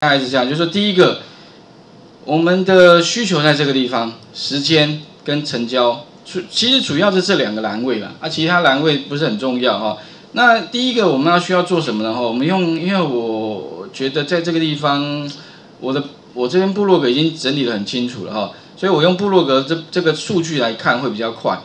大概是这样，就是第一个，我们的需求在这个地方，时间跟成交，主其实主要是这两个栏位了，啊，其他栏位不是很重要哈。那第一个我们要需要做什么呢？哈，我们用，因为我觉得在这个地方，我的我这边部落格已经整理的很清楚了哈，所以我用部落格这这个数据来看会比较快。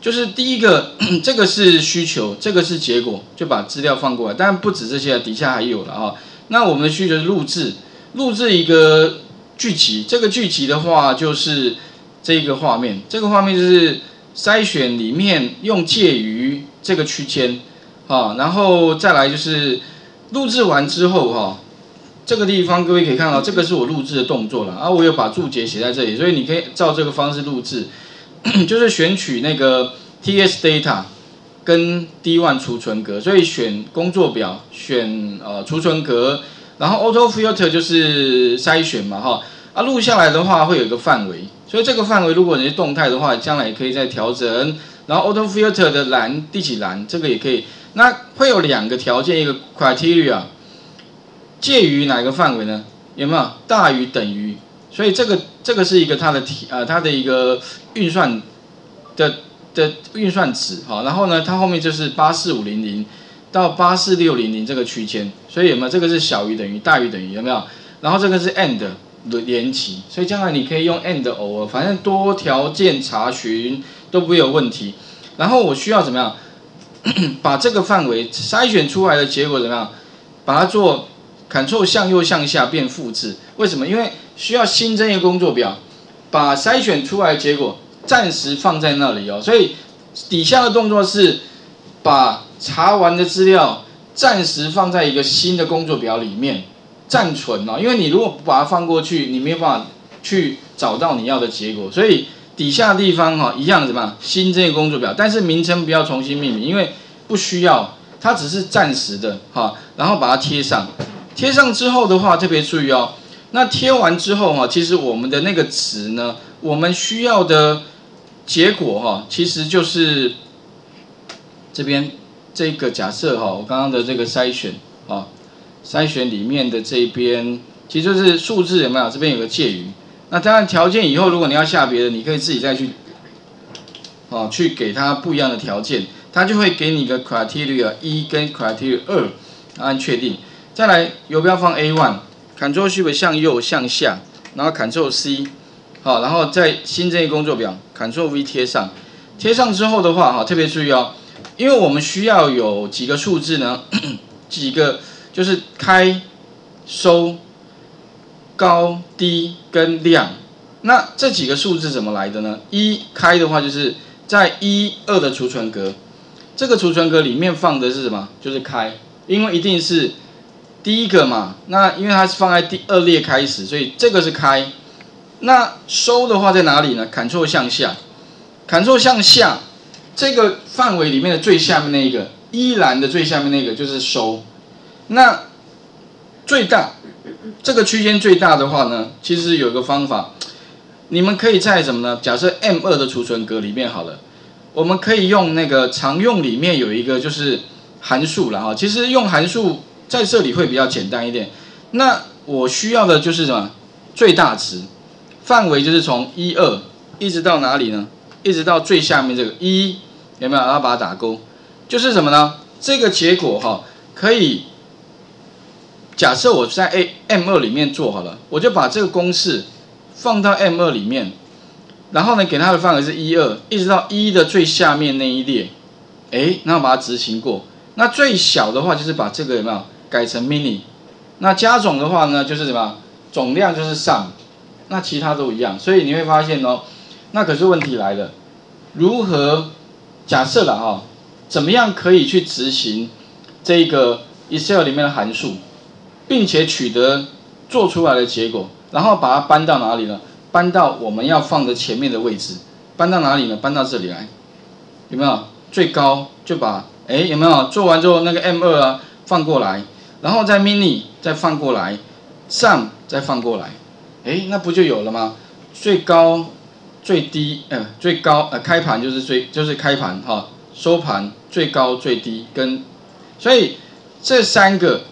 就是第一个，这个是需求，这个是结果，就把资料放过来。但不止这些，底下还有了哈。那我们的需求是录制，录制一个剧集。这个剧集的话，就是这一个画面。这个画面就是筛选里面用介于这个区间，啊，然后再来就是录制完之后哈，这个地方各位可以看到，这个是我录制的动作了。啊，我有把注解写在这里，所以你可以照这个方式录制，就是选取那个 TS data。跟 D1 储存格，所以选工作表，选呃储存格，然后 Auto Filter 就是筛选嘛哈，啊录下来的话会有一个范围，所以这个范围如果你是动态的话，将来也可以再调整，然后 Auto Filter 的栏第几栏这个也可以，那会有两个条件，一个 Criteria 介于哪个范围呢？有没有大于等于？所以这个这个是一个它的题呃它的一个运算的。的运算值，好，然后呢，它后面就是八四五零零到八四六零零这个区间，所以有没有这个是小于等于大于等于有没有？然后这个是 and 的连期，所以将来你可以用 and 偶尔，反正多条件查询都不会有问题。然后我需要怎么样？把这个范围筛选出来的结果怎么样？把它做 Ctrl 向右向下变复制，为什么？因为需要新增一个工作表，把筛选出来的结果。暂时放在那里哦，所以底下的动作是把查完的资料暂时放在一个新的工作表里面暂存哦，因为你如果不把它放过去，你没有办法去找到你要的结果。所以底下的地方哈一样怎么新增一个工作表，但是名称不要重新命名，因为不需要，它只是暂时的哈，然后把它贴上，贴上之后的话特别注意哦，那贴完之后哈，其实我们的那个词呢，我们需要的。结果哈，其实就是这边这个假设哈，我刚刚的这个筛选啊，筛选里面的这边，其实就是数字有没有？这边有个介于，那当然条件以后如果你要下别的，你可以自己再去，哦，去给它不一样的条件，它就会给你一个 criteria 一跟 criteria 二，按确定，再来游标放 A one，Ctrl Shift 向右向下，然后 Ctrl C。好，然后再新增一工作表，Ctrl V 贴上，贴上之后的话，哈，特别注意哦，因为我们需要有几个数字呢，几个就是开、收、高低跟量，那这几个数字怎么来的呢？一开的话就是在一二的储存格，这个储存格里面放的是什么？就是开，因为一定是第一个嘛，那因为它是放在第二列开始，所以这个是开。那收的话在哪里呢？Ctrl 向下，Ctrl 向下，这个范围里面的最下面那一个一栏的最下面那个就是收。那最大这个区间最大的话呢，其实有一个方法，你们可以在什么呢？假设 M 二的储存格里面好了，我们可以用那个常用里面有一个就是函数了哈。其实用函数在这里会比较简单一点。那我需要的就是什么？最大值。范围就是从一二一直到哪里呢？一直到最下面这个一，有没有？然后把它打勾，就是什么呢？这个结果哈，可以假设我在 A M 二里面做好了，我就把这个公式放到 M 二里面，然后呢，给它的范围是一二，一直到一的最下面那一列，哎，然后把它执行过。那最小的话就是把这个有没有改成 mini？那加总的话呢，就是什么？总量就是 sum。那其他都一样，所以你会发现哦，那可是问题来了，如何假设了哈，怎么样可以去执行这个 Excel 里面的函数，并且取得做出来的结果，然后把它搬到哪里呢？搬到我们要放的前面的位置，搬到哪里呢？搬到这里来，有没有？最高就把哎有没有做完之后那个 M 二啊放过来，然后再 Mini 再放过来，Sum 再放过来。哎，那不就有了吗？最高、最低，呃，最高，呃，开盘就是最，就是开盘哈，收盘最高、最低跟，所以这三个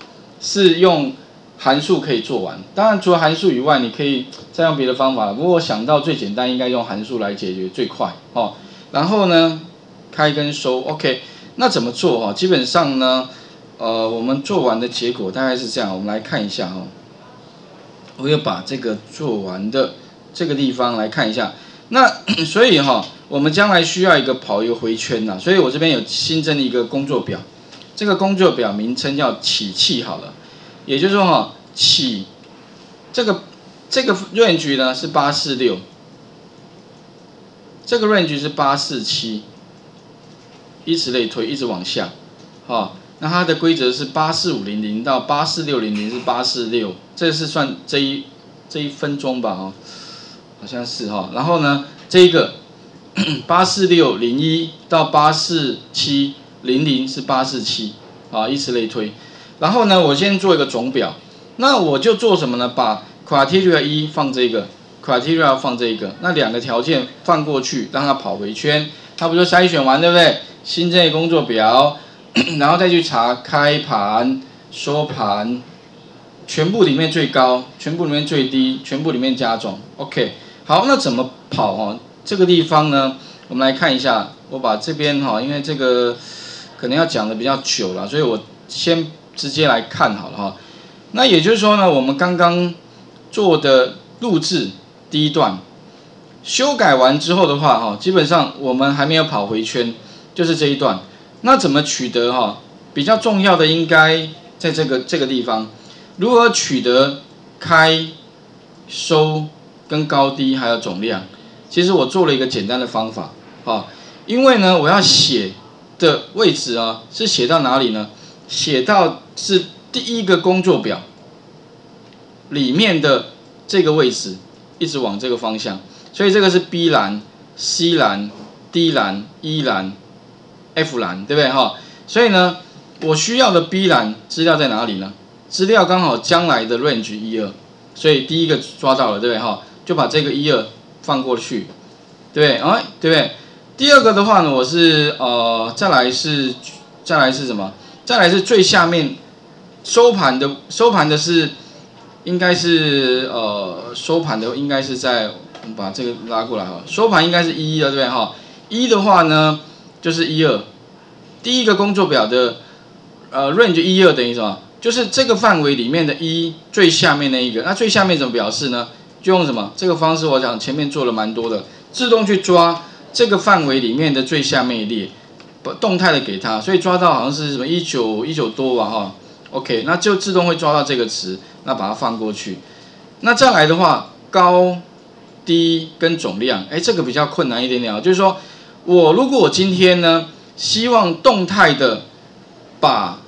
是用函数可以做完。当然，除了函数以外，你可以再用别的方法。不过想到最简单，应该用函数来解决最快哦。然后呢，开跟收，OK。那怎么做哈？基本上呢，呃，我们做完的结果大概是这样。我们来看一下哦。我要把这个做完的这个地方来看一下。那 所以哈，我们将来需要一个跑一个回圈呐。所以我这边有新增一个工作表。这个工作表名称叫起气好了。也就是说哈，起这个这个 range 呢是八四六，这个 range 是八四七，以此类推，一直往下，好，那它的规则是八四五零零到八四六零零是八四六，这是算这一这一分钟吧，哦，好像是哈，然后呢，这个 八四六零一到八四七零零是八四七，啊，以此类推。然后呢，我先做一个总表，那我就做什么呢？把 criteria 一放这个，criteria 放这个，那两个条件放过去，让它跑回圈，它不就筛选完对不对？新增工作表，然后再去查开盘、收盘，全部里面最高，全部里面最低，全部里面加总。OK，好，那怎么跑哈？这个地方呢，我们来看一下，我把这边哈，因为这个可能要讲的比较久了，所以我先。直接来看好了哈，那也就是说呢，我们刚刚做的录制第一段修改完之后的话哈，基本上我们还没有跑回圈，就是这一段。那怎么取得哈？比较重要的应该在这个这个地方，如何取得开、收跟高低还有总量？其实我做了一个简单的方法啊，因为呢，我要写的位置啊是写到哪里呢？写到是第一个工作表里面的这个位置，一直往这个方向，所以这个是 B 栏、C 栏、D 栏、E 栏、F 栏，对不对哈？所以呢，我需要的 B 栏资料在哪里呢？资料刚好将来的 range 一二，所以第一个抓到了，对不对哈？就把这个一二放过去，对不对？哎，对不对？第二个的话呢，我是呃，再来是再来是什么？再来是最下面收盘的，收盘的是应该是呃收盘的应该是在我们把这个拉过来哈，收盘应该是一了对不对哈？一的话呢就是一二，第一个工作表的呃 range 一二等于什么？就是这个范围里面的一最下面那一个，那最下面怎么表示呢？就用什么这个方式？我想前面做了蛮多的，自动去抓这个范围里面的最下面一列。不动态的给它，所以抓到好像是什么一九一九多吧哈，OK，那就自动会抓到这个词，那把它放过去。那再来的话，高低跟总量，哎，这个比较困难一点点啊。就是说我如果我今天呢，希望动态的把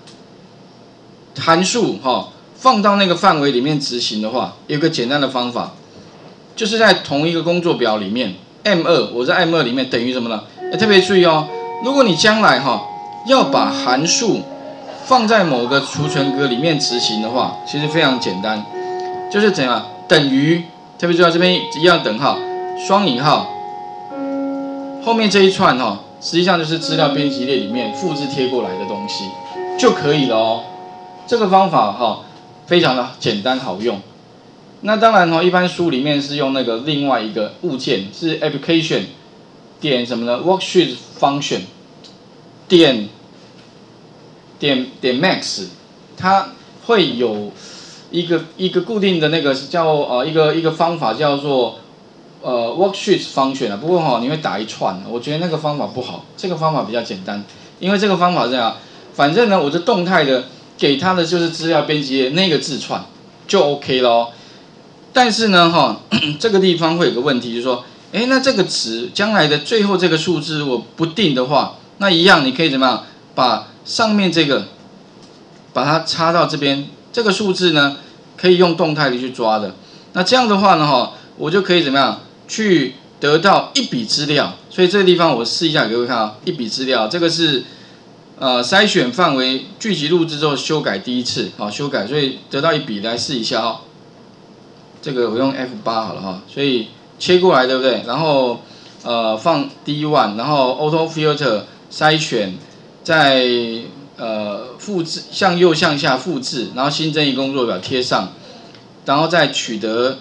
函数哈放到那个范围里面执行的话，有个简单的方法，就是在同一个工作表里面，M 二我在 M 二里面等于什么呢？哎，特别注意哦。如果你将来哈要把函数放在某个储存格里面执行的话，其实非常简单，就是怎样等于特别注意这边一样等号双引号后面这一串哈，实际上就是资料编辑列里面复制贴过来的东西就可以了哦。这个方法哈非常的简单好用。那当然哈，一般书里面是用那个另外一个物件是 application。点什么呢？Worksheet function，点点点 max，它会有一个一个固定的那个叫呃一个一个方法叫做呃 Worksheet function 啊。不过哈，你会打一串，我觉得那个方法不好，这个方法比较简单。因为这个方法是这样，反正呢，我是动态的给它的就是资料编辑页那个字串就 OK 咯。但是呢哈，这个地方会有个问题，就是说。哎，那这个值将来的最后这个数字我不定的话，那一样你可以怎么样？把上面这个把它插到这边，这个数字呢可以用动态的去抓的。那这样的话呢，哈，我就可以怎么样去得到一笔资料？所以这个地方我试一下给各位看啊，一笔资料，这个是呃筛选范围聚集录制之后修改第一次，好修改，所以得到一笔来试一下哈。这个我用 F 八好了哈，所以。切过来对不对？然后呃放 D one，然后 Auto Filter 筛选，再呃复制向右向下复制，然后新增一工作表贴上，然后再取得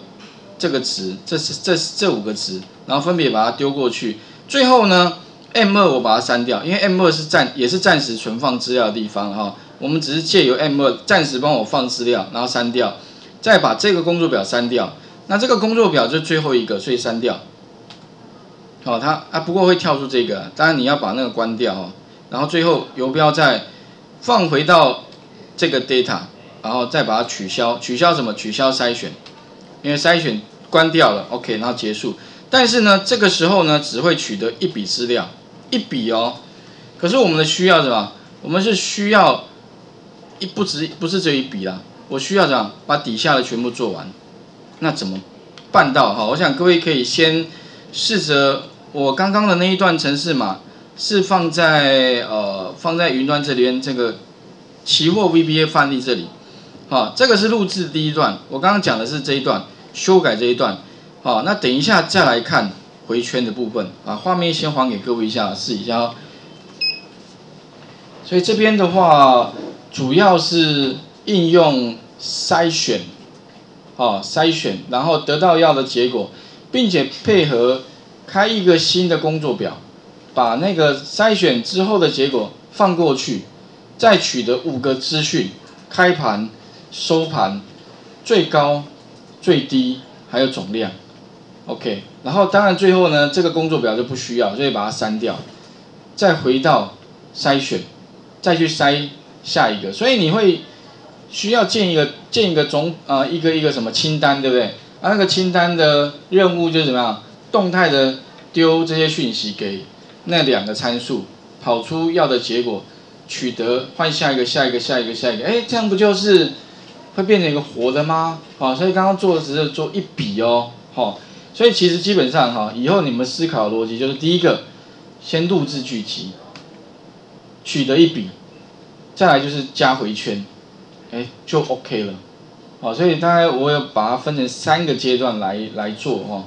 这个值，这是这是这五个值，然后分别把它丢过去，最后呢 M 二我把它删掉，因为 M 二是暂也是暂时存放资料的地方哈，我们只是借由 M 二暂时帮我放资料，然后删掉，再把这个工作表删掉，那这个工作表就最后一个，所以删掉。好，它啊不过会跳出这个，当然你要把那个关掉哦。然后最后游标再放回到这个 data，然后再把它取消，取消什么？取消筛选，因为筛选关掉了，OK，然后结束。但是呢，这个时候呢，只会取得一笔资料，一笔哦。可是我们的需要什么？我们是需要一不止不是这一笔啦，我需要怎样把底下的全部做完？那怎么办到？哈，我想各位可以先试着。我刚刚的那一段程式码是放在呃放在云端这边这个期货 VBA 范例这里，好，这个是录制第一段，我刚刚讲的是这一段修改这一段，好，那等一下再来看回圈的部分啊，画面先还给各位一下试一下。所以这边的话主要是应用筛选，哦筛选，然后得到要的结果，并且配合。开一个新的工作表，把那个筛选之后的结果放过去，再取得五个资讯：开盘、收盘、最高、最低，还有总量。OK，然后当然最后呢，这个工作表就不需要，所以把它删掉。再回到筛选，再去筛下一个。所以你会需要建一个建一个总啊一个一个什么清单，对不对？啊，那个清单的任务就是怎么样？动态的丢这些讯息给那两个参数，跑出要的结果，取得换下一个下一个下一个下一个，哎，这样不就是会变成一个活的吗？好，所以刚刚做的只是做一笔哦，好，所以其实基本上哈，以后你们思考的逻辑就是第一个，先录制聚集，取得一笔，再来就是加回圈，哎，就 OK 了，好，所以大概我有把它分成三个阶段来来做哈。